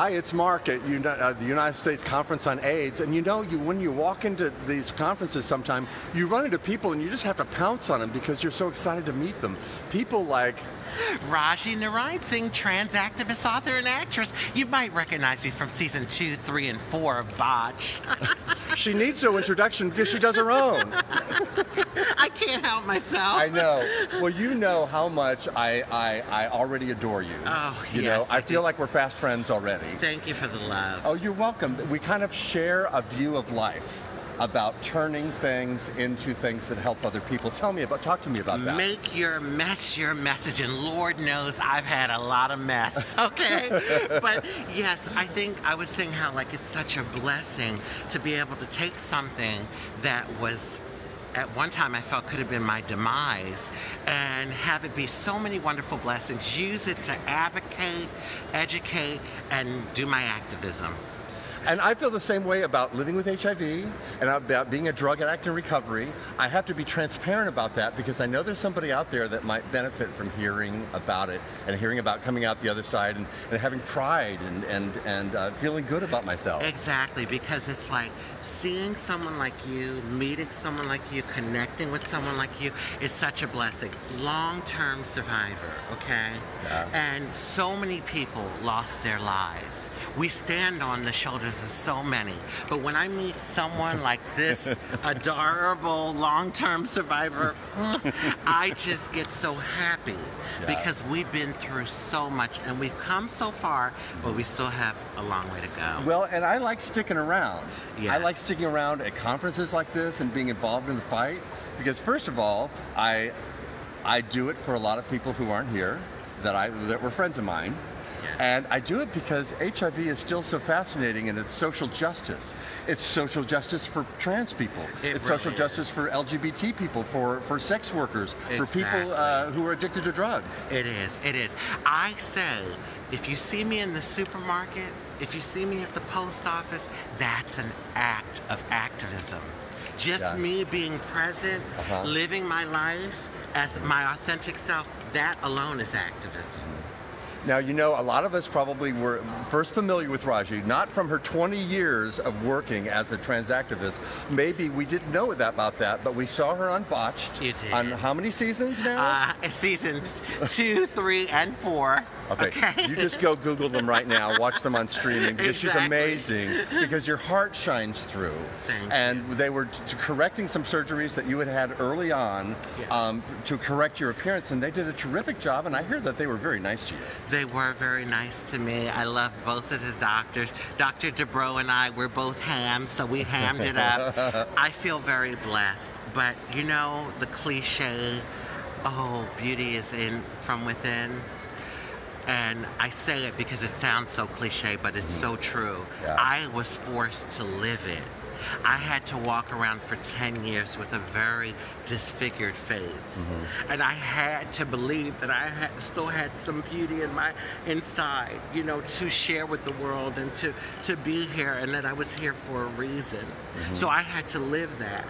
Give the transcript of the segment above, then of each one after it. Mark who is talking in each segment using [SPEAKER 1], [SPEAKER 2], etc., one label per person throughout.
[SPEAKER 1] Hi, it's Mark at Uni- uh, the United States Conference on AIDS. And you know, you when you walk into these conferences sometime, you run into people and you just have to pounce on them because you're so excited to meet them. People like
[SPEAKER 2] Rajee Narinesingh, trans activist, author, and actress. You might recognize me from season two, three, and four of Botched.
[SPEAKER 1] she needs no introduction because she does her own.
[SPEAKER 2] I can't help myself.
[SPEAKER 1] I know. Well, you know how much I I, I already adore you.
[SPEAKER 2] Oh,
[SPEAKER 1] you
[SPEAKER 2] yes,
[SPEAKER 1] know, I,
[SPEAKER 2] I
[SPEAKER 1] feel
[SPEAKER 2] do.
[SPEAKER 1] like we're fast friends already.
[SPEAKER 2] Thank you for the love.
[SPEAKER 1] Oh, you're welcome. We kind of share a view of life about turning things into things that help other people. Tell me about, talk to me about that.
[SPEAKER 2] Make your mess your message, and Lord knows I've had a lot of mess, okay? but yes, I think I was saying how like it's such a blessing to be able to take something that was at one time I felt could have been my demise and have it be so many wonderful blessings. Use it to advocate, educate, and do my activism.
[SPEAKER 1] And I feel the same way about living with HIV and about being a drug addict in recovery. I have to be transparent about that because I know there's somebody out there that might benefit from hearing about it and hearing about coming out the other side and, and having pride and, and, and uh, feeling good about myself.
[SPEAKER 2] Exactly, because it's like seeing someone like you, meeting someone like you, connecting with someone like you is such a blessing. Long term survivor, okay?
[SPEAKER 1] Yeah.
[SPEAKER 2] And so many people lost their lives. We stand on the shoulders of so many. But when I meet someone like this adorable long term survivor, mm, I just get so happy
[SPEAKER 1] Yeah.
[SPEAKER 2] because we've been through so much and we've come so far, but we still have a long way to go.
[SPEAKER 1] Well, and I like sticking around. I like sticking around at conferences like this and being involved in the fight because first of all, I I do it for a lot of people who aren't here that I that were friends of mine. And I do it because HIV is still so fascinating and it's social justice. It's social justice for trans people.
[SPEAKER 2] It
[SPEAKER 1] it's social
[SPEAKER 2] really
[SPEAKER 1] justice
[SPEAKER 2] is.
[SPEAKER 1] for LGBT people, for, for sex workers, for people uh, who are addicted to drugs.
[SPEAKER 2] It is, it is. I say, if you see me in the supermarket, if you see me at the post office, that's an act of activism. Just
[SPEAKER 1] Yeah.
[SPEAKER 2] me being present,
[SPEAKER 1] Uh-huh.
[SPEAKER 2] living my life as my authentic self, that alone is activism.
[SPEAKER 1] Now, you know, a lot of us probably were first familiar with Rajee, not from her 20 years of working as a trans activist. Maybe we didn't know that about that, but we saw her on Botched.
[SPEAKER 2] You did.
[SPEAKER 1] On how many seasons now?
[SPEAKER 2] Uh, seasons two, three, and four.
[SPEAKER 1] Okay. you just go Google them right now, watch them on streaming because she's amazing. Because your heart shines through.
[SPEAKER 2] Thank
[SPEAKER 1] and they were correcting some surgeries that you had had early on
[SPEAKER 2] Yes.
[SPEAKER 1] um, to correct your appearance, and they did a terrific job. And I hear that they were very nice to you.
[SPEAKER 2] They were very nice to me. I love both of the doctors. Dr. Dubrow and I were both hams, so we hammed it up. I feel very blessed. But you know, the cliche, oh, beauty is in from within. And I say it because it sounds so cliche, but it's so mm-hmm. true.
[SPEAKER 1] Yeah.
[SPEAKER 2] I was forced to live it. I had to walk around for 10 years with a very disfigured face. Mm-hmm. And I had to believe that I had, still had some beauty in my inside, you know, to share with the world and to, to be here and that I was here for a reason. So mm-hmm. I had to live that.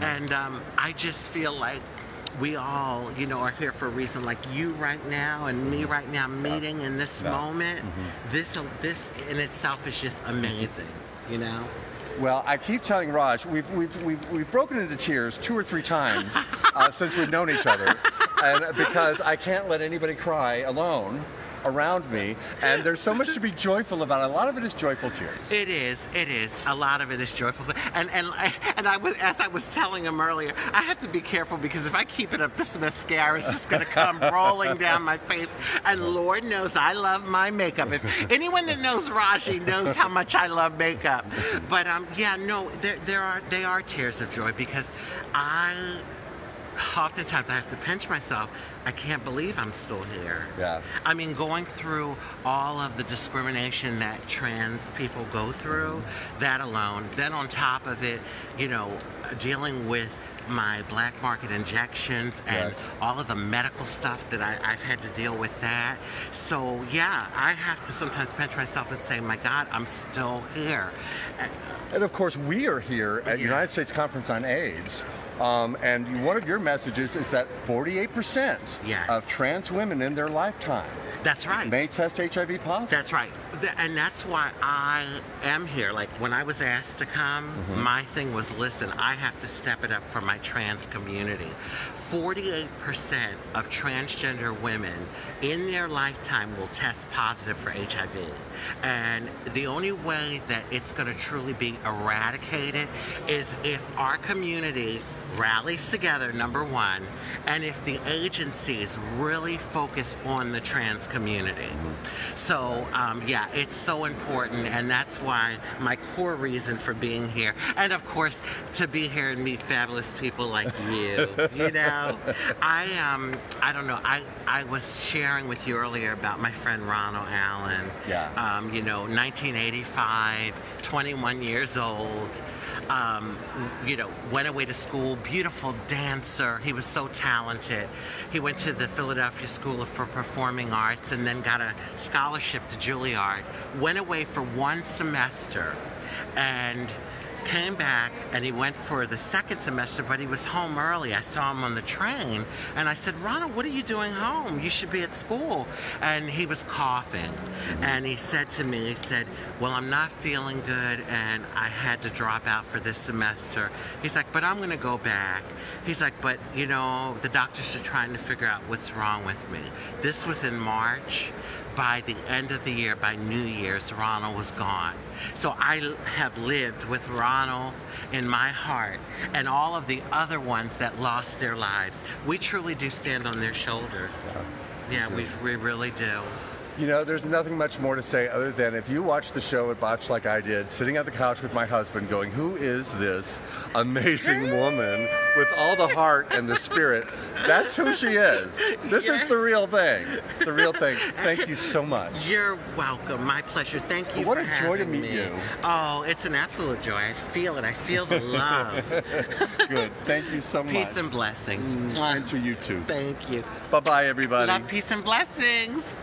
[SPEAKER 2] And um, I just feel like we all, you know, are here for a reason. Like you right now and me right now meeting in this
[SPEAKER 1] Yeah.
[SPEAKER 2] moment. Mm-hmm. This uh, this in itself is just mm-hmm. amazing. You know.
[SPEAKER 1] Well, I keep telling Raj, we've, we've, we've, we've broken into tears two or three times uh, since we've known each other, and because I can't let anybody cry alone around me, and there's so much to be joyful about. A lot of it is joyful tears.
[SPEAKER 2] It is. It is. A lot of it is joyful, and and and I was as I was telling him earlier, I have to be careful because if I keep it up, this mascara is just going to come rolling down my face. And Lord knows I love my makeup. If anyone that knows Rajee knows how much I love makeup. But um, yeah, no, there there are they are tears of joy because I oftentimes I have to pinch myself. I can't believe I'm still here.
[SPEAKER 1] Yeah.
[SPEAKER 2] I mean, going through all of the discrimination that trans people go through, that alone, then on top of it, you know, dealing with my black market injections and
[SPEAKER 1] Yes.
[SPEAKER 2] all of the medical stuff that I, I've had to deal with that. So, yeah, I have to sometimes pinch myself and say, my God, I'm still here. And-
[SPEAKER 1] And of course, we are here at
[SPEAKER 2] Yeah.
[SPEAKER 1] United States Conference on AIDS, Um, and one of your messages is that 48%
[SPEAKER 2] Yes.
[SPEAKER 1] of trans women in their lifetime
[SPEAKER 2] That's right.
[SPEAKER 1] may test HIV positive.
[SPEAKER 2] That's right. And that's why I am here. Like when I was asked to come,
[SPEAKER 1] Mm-hmm.
[SPEAKER 2] my thing was listen, I have to step it up for my trans community. 48% of transgender women in their lifetime will test positive for HIV. And the only way that it's going to truly be eradicated is if our community rallies together, number one, and if the agencies really focus on the trans community. So, um, yeah, it's so important, and that's why my core reason for being here, and of course, to be here and meet fabulous people like you. you know, I um, I don't know. I I was sharing with you earlier about my friend Ronald Allen.
[SPEAKER 1] Yeah.
[SPEAKER 2] Um, you know, 1985, 21 years old. Um, you know, went away to school, beautiful dancer. He was so talented. He went to the Philadelphia School for Performing Arts and then got a scholarship to Juilliard. Went away for one semester and came back and he went for the second semester, but he was home early. I saw him on the train and I said, Ronald, what are you doing home? You should be at school. And he was coughing. And he said to me, he said, Well, I'm not feeling good and I had to drop out for this semester. He's like, But I'm going to go back. He's like, But you know, the doctors are trying to figure out what's wrong with me. This was in March by the end of the year, by New Year's, Ronald was gone. So I have lived with Ronald in my heart and all of the other ones that lost their lives. We truly do stand on their shoulders. Yeah, we, we really do.
[SPEAKER 1] You know, there's nothing much more to say other than if you watch the show at Botch like I did, sitting at the couch with my husband going, Who is this amazing woman with all the heart and the spirit? That's who she is. This is the real thing. The real thing. Thank you so much.
[SPEAKER 2] You're welcome. My pleasure. Thank you
[SPEAKER 1] What a joy to meet
[SPEAKER 2] me.
[SPEAKER 1] you.
[SPEAKER 2] Oh, it's an absolute joy. I feel it. I feel the love.
[SPEAKER 1] Good. Thank you so much.
[SPEAKER 2] peace and blessings.
[SPEAKER 1] Mm, and to you too.
[SPEAKER 2] Thank you.
[SPEAKER 1] Bye bye, everybody.
[SPEAKER 2] Love, peace, and blessings.